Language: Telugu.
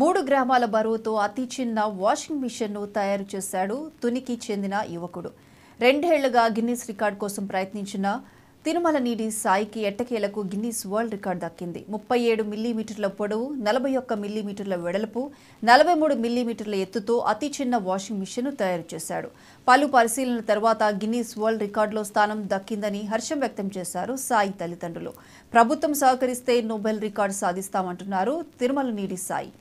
మూడు గ్రామాల బరువుతో అతి చిన్న వాషింగ్ మిషన్ను తయారు చేశాడు తునికి చెందిన యువకుడు. రెండేళ్ళుగా గిన్నీస్ రికార్డ్ కోసం ప్రయత్నించిన తిరుమల నీడి సాయికి ఎట్టకేలకు గిన్నీస్ వరల్డ్ రికార్డ్ దక్కింది. ముప్పై ఏడు మిల్లీమీటర్ల పొడవు నలభై ఒక్క మిల్లీమీటర్ల వెడల్పు నలభై మూడు మిల్లీమీటర్ల ఎత్తుతో అతి చిన్న వాషింగ్ మిషన్ను తయారు చేశాడు. పలు పరిశీలనల తర్వాత గిన్నీస్ వరల్డ్ రికార్డులో స్థానం దక్కిందని హర్షం వ్యక్తం చేశారు సాయి తల్లిదండ్రులు. ప్రభుత్వం సహకరిస్తే నోబెల్ రికార్డు సాధిస్తామంటున్నారు తిరుమల నీడి సాయి.